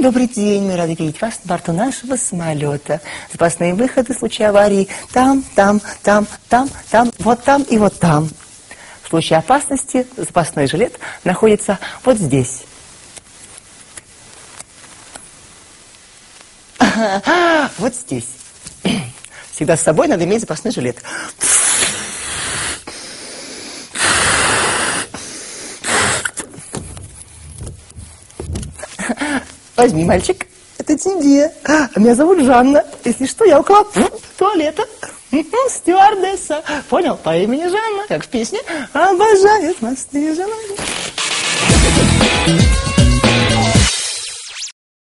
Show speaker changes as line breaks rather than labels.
добрый день. Мы рады видеть вас на борту нашего самолета. Запасные выходы в случае аварии там, там, там, там, там, вот там и вот там. В случае опасности запасной жилет находится вот здесь. Вот здесь. Всегда с собой надо иметь запасной жилет. Возьми, мальчик, это тебе. А меня зовут Жанна. Если что, я около туалета. Стюардесса. Понял? По имени Жанна, как в песне. Обожает мосты.